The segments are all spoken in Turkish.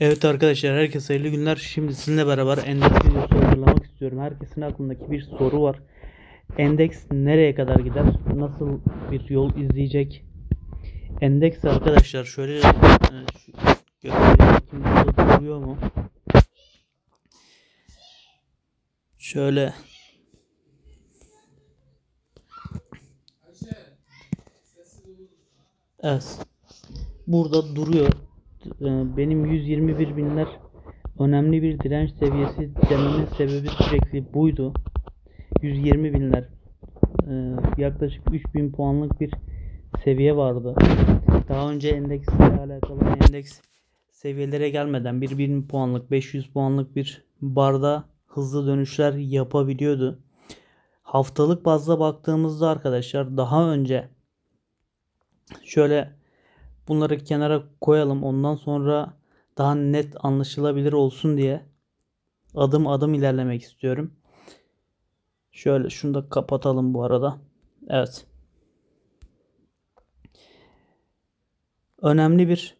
Evet arkadaşlar herkese hayırlı günler. Şimdi sizinle beraber endeks videosu hazırlamak istiyorum. Herkesin aklındaki bir soru var. Endeks nereye kadar gider? Nasıl bir yol izleyecek? Endeks arkadaşlar şöyle e, duruyor mu? Şöyle Evet. Burada duruyor. Ee, Benim 121 binler önemli bir direnç seviyesi dememin sebebi sürekli buydu. 120 binler ee, yaklaşık 3000 puanlık bir seviye vardı. Daha önce endeksle alakalı endeks seviyelere gelmeden 1000 puanlık 500 puanlık bir barda hızlı dönüşler yapabiliyordu. Haftalık bazda baktığımızda arkadaşlar daha önce şöyle bunları kenara koyalım. Ondan sonra daha net anlaşılabilir olsun diye adım adım ilerlemek istiyorum. Şöyle şunu da kapatalım bu arada. Evet. Önemli bir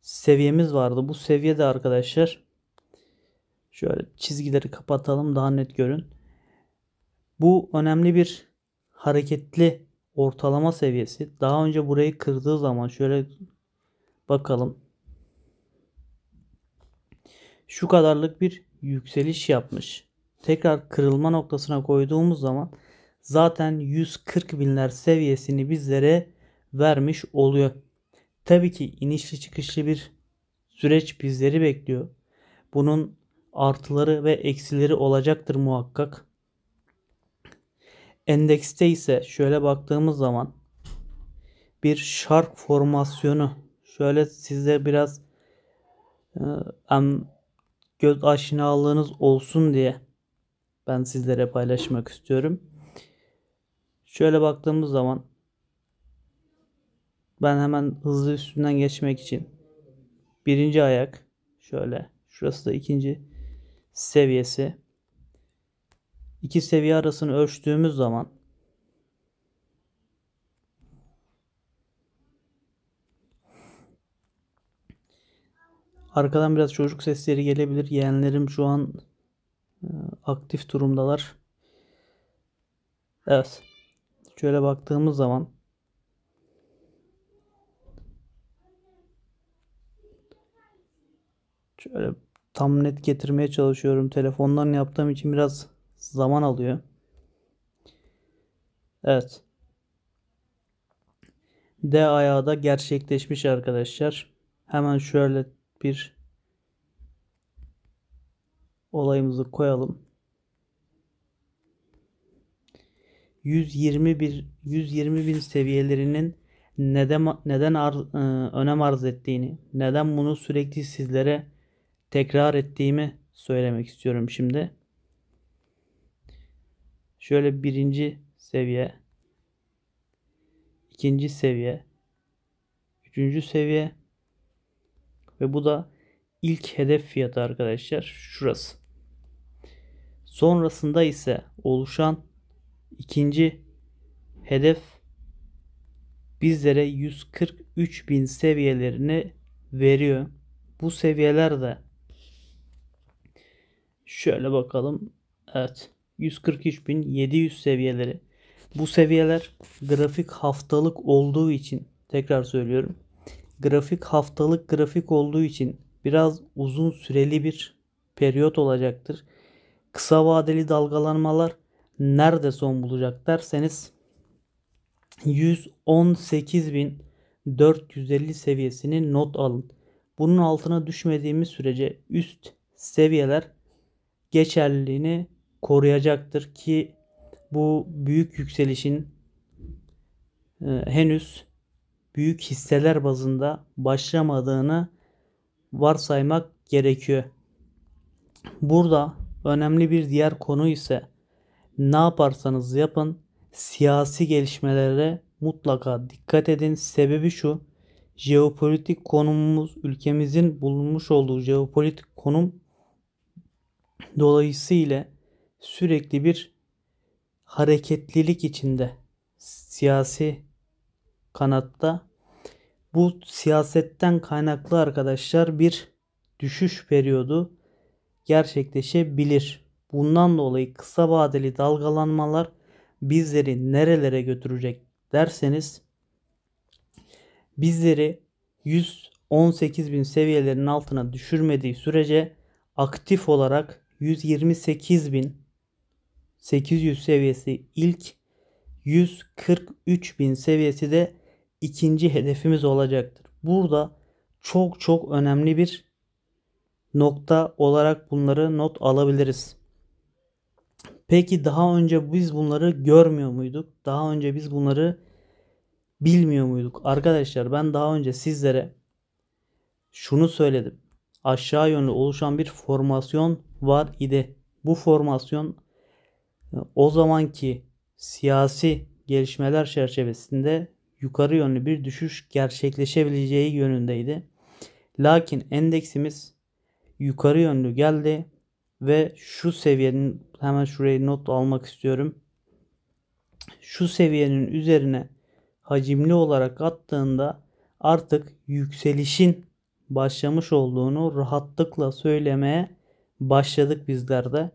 seviyemiz vardı. Bu seviyede arkadaşlar şöyle çizgileri kapatalım daha net görün. Bu önemli bir hareketli ortalama seviyesi. Daha önce burayı kırdığı zaman şöyle bakalım. Şu kadarlık bir yükseliş yapmış. Tekrar kırılma noktasına koyduğumuz zaman zaten 140 binler seviyesini bizlere vermiş oluyor. Tabii ki inişli çıkışlı bir süreç bizleri bekliyor. Bunun artıları ve eksileri olacaktır muhakkak. Endekste ise şöyle baktığımız zaman bir şark formasyonu şöyle size biraz e, göz aşinalığınız olsun diye ben sizlere paylaşmak istiyorum. Şöyle baktığımız zaman ben hemen hızlı üstünden geçmek için birinci ayak şöyle şurası da ikinci seviyesi iki seviye arasını ölçtüğümüz zaman arkadan biraz çocuk sesleri gelebilir. Yeğenlerim şu an e, aktif durumdalar. Evet. Şöyle baktığımız zaman şöyle tam net getirmeye çalışıyorum. Telefondan yaptığım için biraz zaman alıyor. Evet. D ayağı da gerçekleşmiş arkadaşlar. Hemen şöyle bir olayımızı koyalım. 121 120 bin seviyelerinin neden neden ar, e, önem arz ettiğini, neden bunu sürekli sizlere tekrar ettiğimi söylemek istiyorum şimdi. Şöyle birinci seviye, ikinci seviye, üçüncü seviye ve bu da ilk hedef fiyatı arkadaşlar şurası. Sonrasında ise oluşan ikinci hedef bizlere 143 bin seviyelerini veriyor. Bu seviyeler de şöyle bakalım. Evet. 143.700 seviyeleri. Bu seviyeler grafik haftalık olduğu için tekrar söylüyorum. Grafik haftalık grafik olduğu için biraz uzun süreli bir periyot olacaktır. Kısa vadeli dalgalanmalar nerede son bulacak derseniz 118.450 seviyesini not alın. Bunun altına düşmediğimiz sürece üst seviyeler geçerliliğini koruyacaktır ki bu büyük yükselişin e, henüz büyük hisseler bazında başlamadığını varsaymak gerekiyor. Burada önemli bir diğer konu ise ne yaparsanız yapın siyasi gelişmelere mutlaka dikkat edin. Sebebi şu jeopolitik konumumuz ülkemizin bulunmuş olduğu jeopolitik konum dolayısıyla sürekli bir hareketlilik içinde siyasi kanatta bu siyasetten kaynaklı arkadaşlar bir düşüş periyodu gerçekleşebilir. Bundan dolayı kısa vadeli dalgalanmalar bizleri nerelere götürecek derseniz bizleri 118 bin seviyelerinin altına düşürmediği sürece aktif olarak 128 bin 800 seviyesi ilk 143 bin seviyesi de ikinci hedefimiz olacaktır. Burada çok çok önemli bir nokta olarak bunları not alabiliriz. Peki daha önce biz bunları görmüyor muyduk? Daha önce biz bunları bilmiyor muyduk? Arkadaşlar ben daha önce sizlere şunu söyledim. Aşağı yönlü oluşan bir formasyon var idi. Bu formasyon o zamanki siyasi gelişmeler çerçevesinde yukarı yönlü bir düşüş gerçekleşebileceği yönündeydi. Lakin endeksimiz yukarı yönlü geldi ve şu seviyenin hemen şurayı not almak istiyorum. Şu seviyenin üzerine hacimli olarak attığında artık yükselişin başlamış olduğunu rahatlıkla söylemeye başladık bizler de.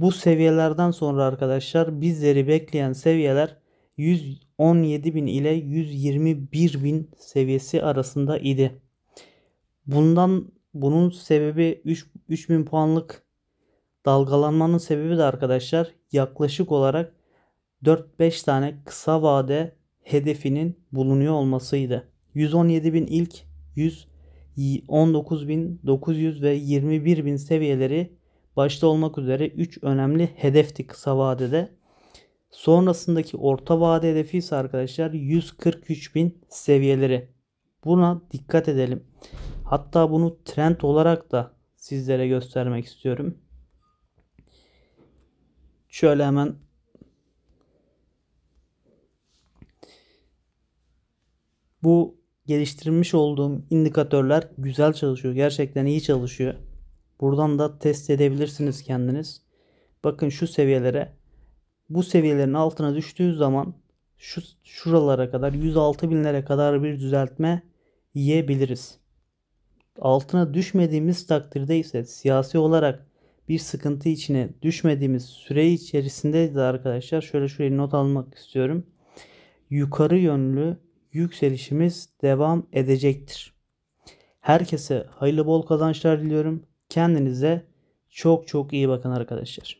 Bu seviyelerden sonra arkadaşlar bizleri bekleyen seviyeler 117.000 ile 121.000 seviyesi arasında idi. Bundan bunun sebebi 3, 3000 puanlık dalgalanmanın sebebi de arkadaşlar yaklaşık olarak 4-5 tane kısa vade hedefinin bulunuyor olmasıydı. 117.000 ilk 119.900 ve 21.000 seviyeleri başta olmak üzere 3 önemli hedefti kısa vadede. Sonrasındaki orta vade hedefi ise arkadaşlar 143.000 seviyeleri. Buna dikkat edelim. Hatta bunu trend olarak da sizlere göstermek istiyorum. Şöyle hemen bu geliştirmiş olduğum indikatörler güzel çalışıyor. Gerçekten iyi çalışıyor. Buradan da test edebilirsiniz kendiniz. Bakın şu seviyelere bu seviyelerin altına düştüğü zaman şu şuralara kadar 106 binlere kadar bir düzeltme yiyebiliriz. Altına düşmediğimiz takdirde ise siyasi olarak bir sıkıntı içine düşmediğimiz süre içerisinde de arkadaşlar şöyle şurayı not almak istiyorum. Yukarı yönlü yükselişimiz devam edecektir. Herkese hayırlı bol kazançlar diliyorum. Kendinize çok çok iyi bakın arkadaşlar.